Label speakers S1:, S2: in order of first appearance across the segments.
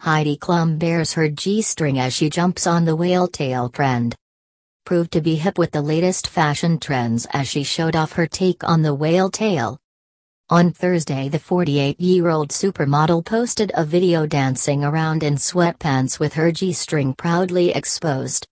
S1: Heidi Klum bares her G-string as she jumps on the whale tail trend. Proved to be hip with the latest fashion trends as she showed off her take on the whale tail. On Thursday the 48-year-old supermodel posted a video dancing around in sweatpants with her G-string proudly exposed.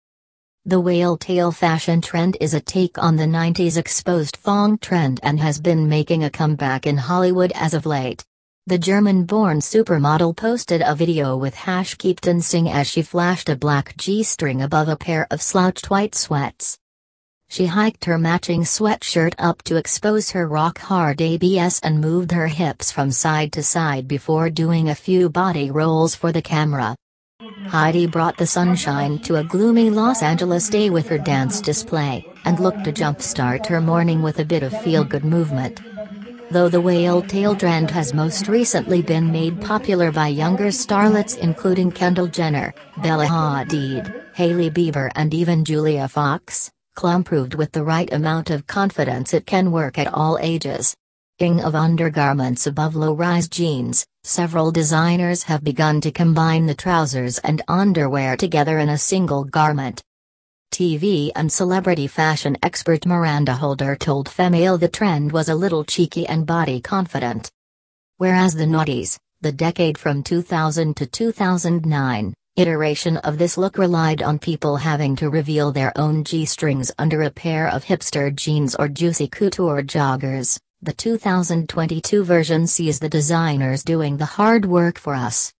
S1: The whale tail fashion trend is a take on the 90s exposed thong trend and has been making a comeback in Hollywood as of late. The German-born supermodel posted a video with Hash Keep dancing as she flashed a black G-string above a pair of slouched white sweats. She hiked her matching sweatshirt up to expose her rock-hard ABS and moved her hips from side to side before doing a few body rolls for the camera. Heidi brought the sunshine to a gloomy Los Angeles day with her dance display, and looked to jumpstart her morning with a bit of feel-good movement. Though the whale tail trend has most recently been made popular by younger starlets including Kendall Jenner, Bella Hadid, Hailey Bieber and even Julia Fox, Klum proved with the right amount of confidence it can work at all ages. Ing of undergarments above low-rise jeans, several designers have begun to combine the trousers and underwear together in a single garment. TV and celebrity fashion expert Miranda Holder told Femail the trend was a little cheeky and body confident. Whereas the noughties, the decade from 2000 to 2009, iteration of this look relied on people having to reveal their own G-strings under a pair of hipster jeans or juicy couture joggers, the 2022 version sees the designers doing the hard work for us.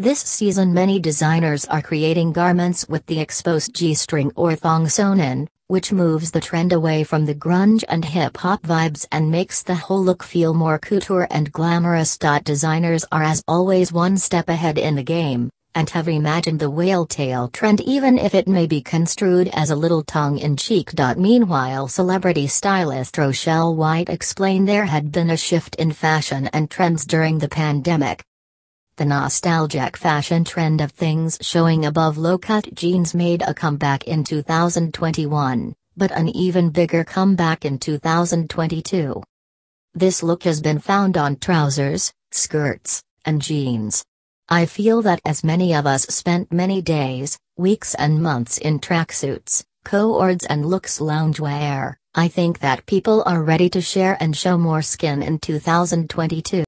S1: This season many designers are creating garments with the exposed G-string or thong sewn in, which moves the trend away from the grunge and hip-hop vibes and makes the whole look feel more couture and glamorous. Designers are as always one step ahead in the game, and have imagined the whale tail trend even if it may be construed as a little tongue-in-cheek. Meanwhile celebrity stylist Rochelle White explained there had been a shift in fashion and trends during the pandemic, the nostalgic fashion trend of things showing above low-cut jeans made a comeback in 2021, but an even bigger comeback in 2022. This look has been found on trousers, skirts, and jeans. I feel that as many of us spent many days, weeks and months in tracksuits, co-ords and looks loungewear, I think that people are ready to share and show more skin in 2022.